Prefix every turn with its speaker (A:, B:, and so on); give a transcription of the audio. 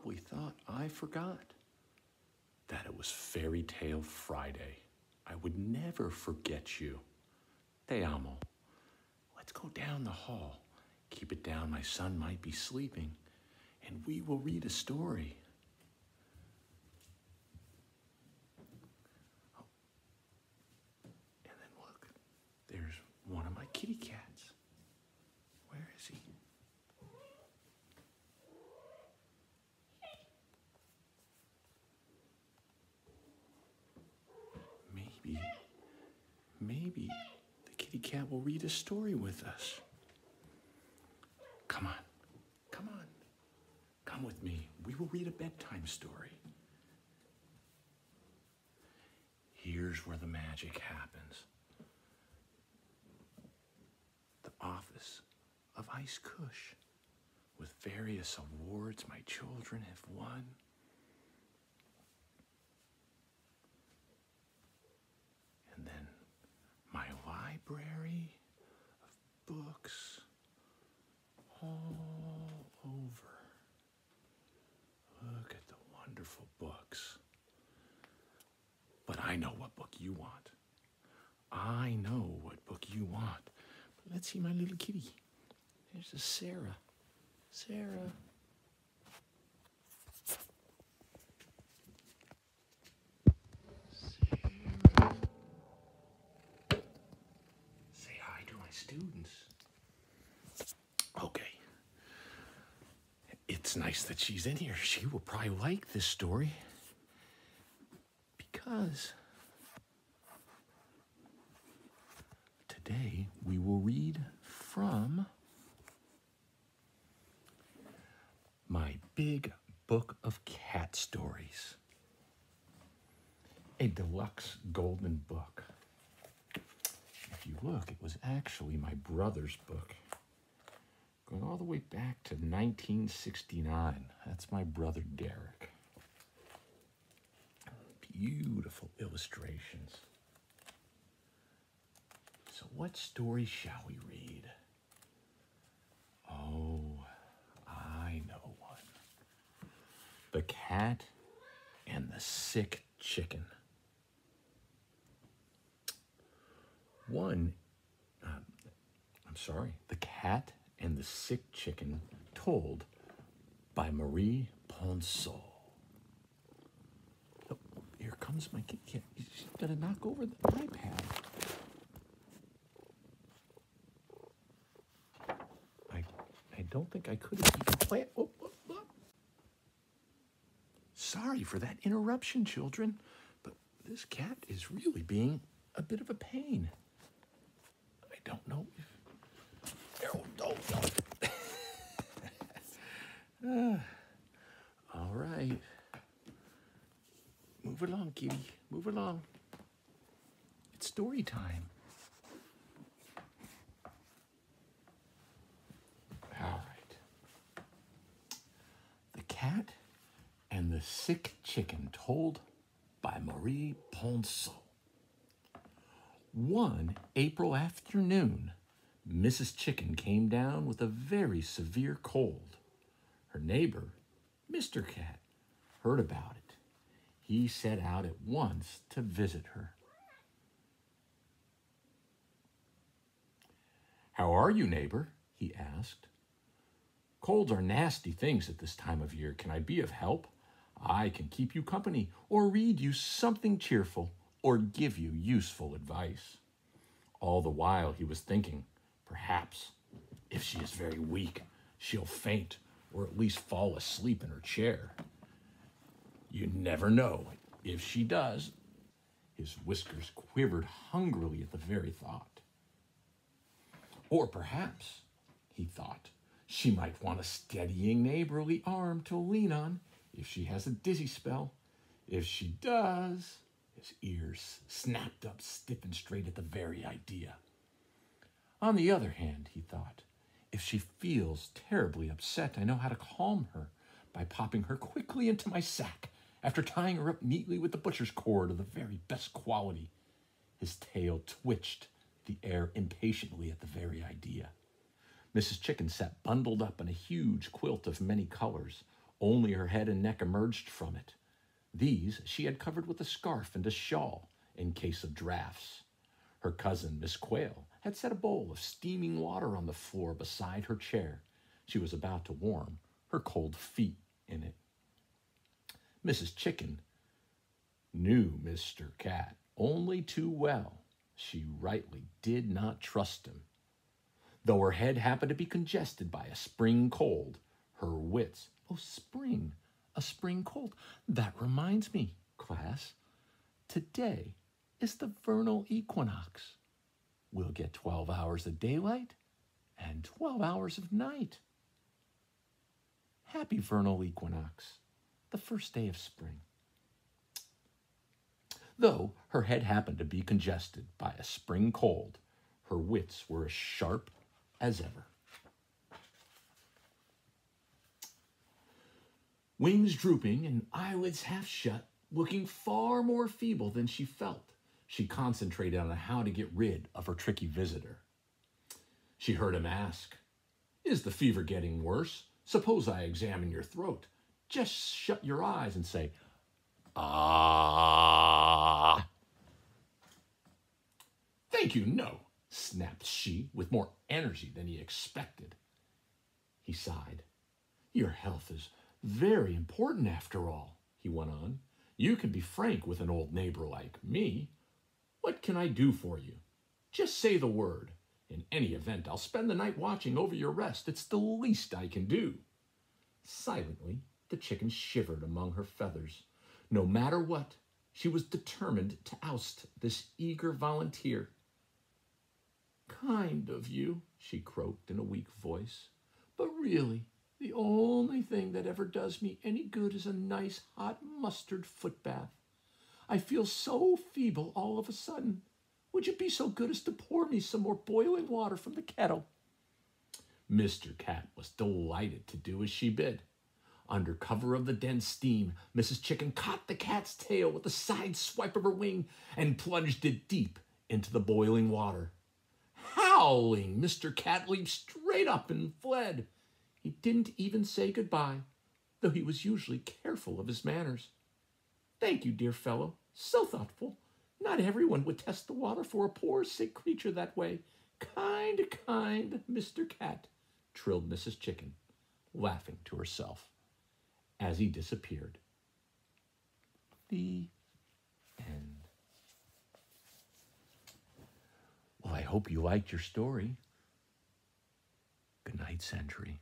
A: probably thought I forgot that it was Fairy Tale Friday. I would never forget you. Te amo. Let's go down the hall. Keep it down, my son might be sleeping, and we will read a story. Oh. And then look, there's one of my kitty cats. Where is he? Maybe, maybe the kitty cat will read a story with us. Come on, come on, come with me. We will read a bedtime story. Here's where the magic happens the office of Ice Cush with various awards my children have won. And then my library of books all over. Look at the wonderful books. But I know what book you want. I know what book you want. But let's see my little kitty. There's a Sarah. Sarah. Sarah. Say hi to my students. Okay. It's nice that she's in here. She will probably like this story because today we will read from my big book of cat stories, a deluxe golden book. You look, it was actually my brother's book. Going all the way back to 1969. That's my brother Derek. Beautiful illustrations. So, what story shall we read? Oh, I know one The Cat and the Sick Chicken. One, um, I'm sorry, The Cat and the Sick Chicken, told by Marie Ponsot. Oh, here comes my kitty cat. She's gonna knock over the iPad. I, I don't think I could have even planned. Oh, oh, oh. Sorry for that interruption, children, but this cat is really being a bit of a pain. I don't know if Oh, no, no. uh, all right. Move along, kitty. Move along. It's story time. All right. The Cat and the Sick Chicken, told by Marie Ponsot. One April afternoon, Mrs. Chicken came down with a very severe cold. Her neighbor, Mr. Cat, heard about it. He set out at once to visit her. How are you, neighbor? he asked. Colds are nasty things at this time of year. Can I be of help? I can keep you company, or read you something cheerful, or give you useful advice. All the while he was thinking, Perhaps, if she is very weak, she'll faint or at least fall asleep in her chair. You never know. If she does, his whiskers quivered hungrily at the very thought. Or perhaps, he thought, she might want a steadying neighborly arm to lean on if she has a dizzy spell. If she does, his ears snapped up stiff and straight at the very idea. On the other hand, he thought, if she feels terribly upset, I know how to calm her by popping her quickly into my sack after tying her up neatly with the butcher's cord of the very best quality. His tail twitched the air impatiently at the very idea. Mrs. Chicken sat bundled up in a huge quilt of many colors, Only her head and neck emerged from it. These she had covered with a scarf and a shawl in case of draughts. Her cousin, Miss Quail, had set a bowl of steaming water on the floor beside her chair. She was about to warm her cold feet in it. Mrs. Chicken knew Mr. Cat only too well. She rightly did not trust him. Though her head happened to be congested by a spring cold, her wits, oh, spring, a spring cold. That reminds me, class, today is the vernal equinox. We'll get 12 hours of daylight and 12 hours of night. Happy vernal equinox, the first day of spring. Though her head happened to be congested by a spring cold, her wits were as sharp as ever. Wings drooping and eyelids half shut, looking far more feeble than she felt, she concentrated on how to get rid of her tricky visitor. She heard him ask, Is the fever getting worse? Suppose I examine your throat. Just shut your eyes and say, Ah. Thank you, no, snapped she with more energy than he expected. He sighed. Your health is very important after all, he went on. You can be frank with an old neighbor like me. What can I do for you? Just say the word. In any event, I'll spend the night watching over your rest. It's the least I can do. Silently, the chicken shivered among her feathers. No matter what, she was determined to oust this eager volunteer. Kind of you, she croaked in a weak voice. But really, the only thing that ever does me any good is a nice hot mustard foot bath. I feel so feeble all of a sudden. Would you be so good as to pour me some more boiling water from the kettle? Mr. Cat was delighted to do as she bid. Under cover of the dense steam, Mrs. Chicken caught the cat's tail with a side swipe of her wing and plunged it deep into the boiling water. Howling, Mr. Cat leaped straight up and fled. He didn't even say goodbye, though he was usually careful of his manners. Thank you, dear fellow. So thoughtful. Not everyone would test the water for a poor sick creature that way. Kind, kind Mr. Cat, trilled Mrs. Chicken, laughing to herself as he disappeared. The end. Well, I hope you liked your story. Good night, Century.